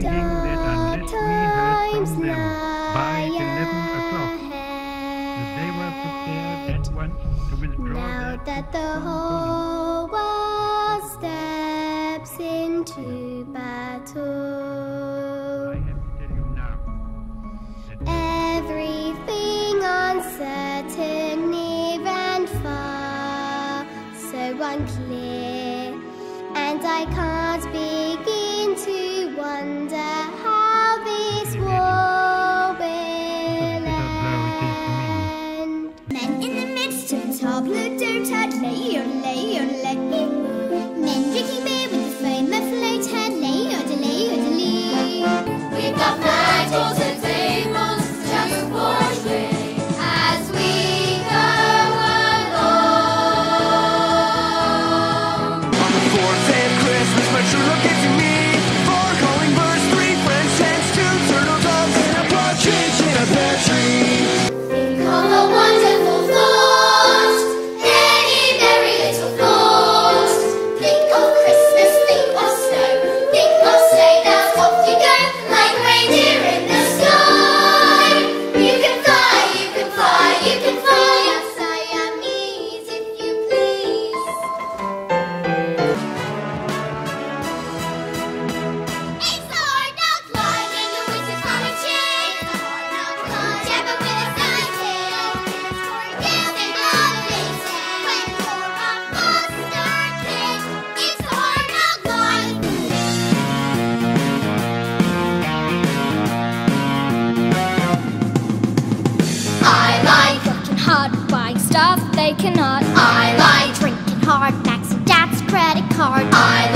thinking that unless we heard from them by 11 o'clock, that they were prepared at once to withdraw now that the whole world steps into battle. Everything uncertain, near and far, so unclear, and I can't. You're late. cannot. I like drinking hard, maxing dad's credit card. I like